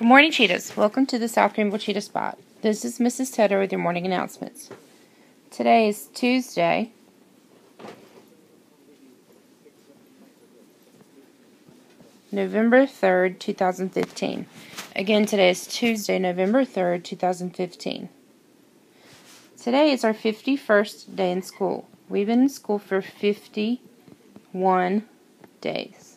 Good morning, Cheetahs. Welcome to the South Greenville Cheetah Spot. This is Mrs. Tedder with your morning announcements. Today is Tuesday, November 3rd, 2015. Again, today is Tuesday, November 3rd, 2015. Today is our 51st day in school. We've been in school for 51 days.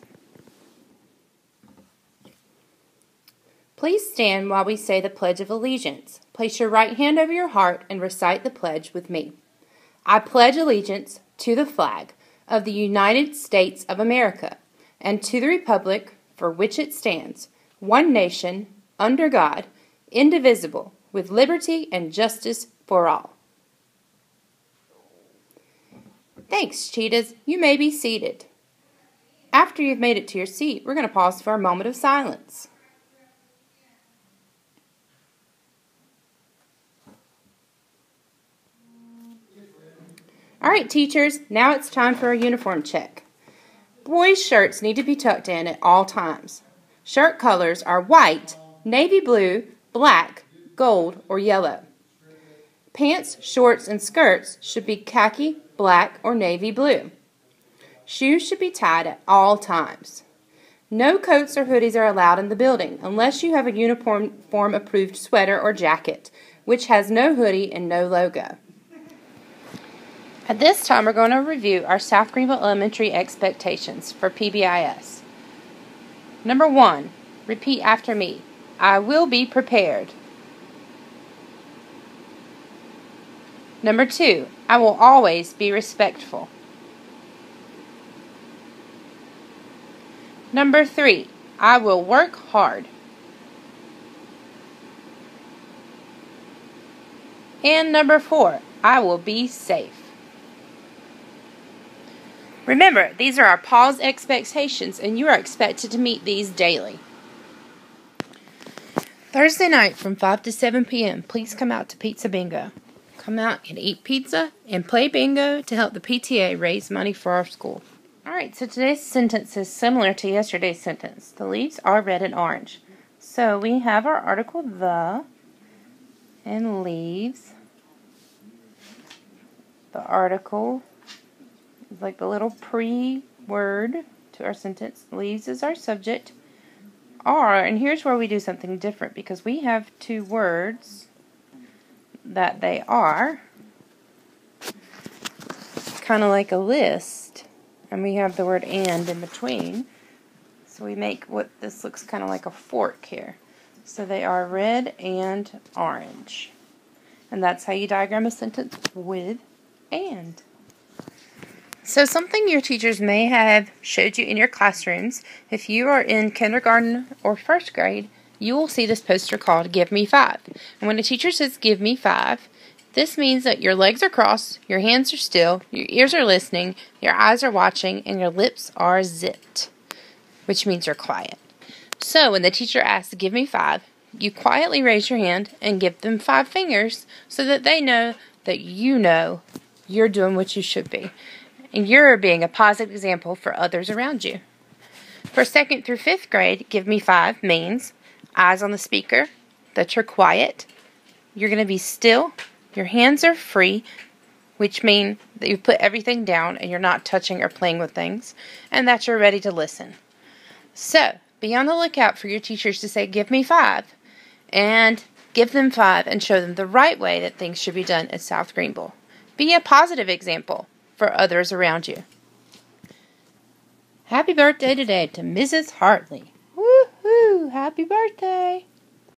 Please stand while we say the Pledge of Allegiance. Place your right hand over your heart and recite the pledge with me. I pledge allegiance to the flag of the United States of America and to the republic for which it stands, one nation, under God, indivisible, with liberty and justice for all. Thanks, cheetahs. You may be seated. After you've made it to your seat, we're going to pause for a moment of silence. All right, teachers, now it's time for a uniform check. Boys' shirts need to be tucked in at all times. Shirt colors are white, navy blue, black, gold, or yellow. Pants, shorts, and skirts should be khaki, black, or navy blue. Shoes should be tied at all times. No coats or hoodies are allowed in the building unless you have a uniform approved sweater or jacket, which has no hoodie and no logo. At this time, we're going to review our South Greenville Elementary expectations for PBIS. Number one, repeat after me. I will be prepared. Number two, I will always be respectful. Number three, I will work hard. And number four, I will be safe. Remember, these are our PAWS expectations, and you are expected to meet these daily. Thursday night from 5 to 7 p.m., please come out to Pizza Bingo. Come out and eat pizza and play bingo to help the PTA raise money for our school. Alright, so today's sentence is similar to yesterday's sentence. The leaves are red and orange. So we have our article the and leaves. The article like the little pre word to our sentence. Leaves is our subject. Are, and here's where we do something different because we have two words that they are kind of like a list, and we have the word and in between. So we make what this looks kind of like a fork here. So they are red and orange. And that's how you diagram a sentence with and. So, something your teachers may have showed you in your classrooms, if you are in kindergarten or first grade, you will see this poster called Give Me Five. And when a teacher says Give Me Five, this means that your legs are crossed, your hands are still, your ears are listening, your eyes are watching, and your lips are zipped, which means you're quiet. So, when the teacher asks, Give me five, you quietly raise your hand and give them five fingers so that they know that you know you're doing what you should be and you're being a positive example for others around you. For second through fifth grade, give me five means eyes on the speaker, that you're quiet, you're going to be still, your hands are free, which mean that you've put everything down and you're not touching or playing with things, and that you're ready to listen. So, be on the lookout for your teachers to say, Give me five, and give them five and show them the right way that things should be done at South Greenville. Be a positive example for others around you. Happy birthday today to Mrs. Hartley. Woohoo! Happy birthday!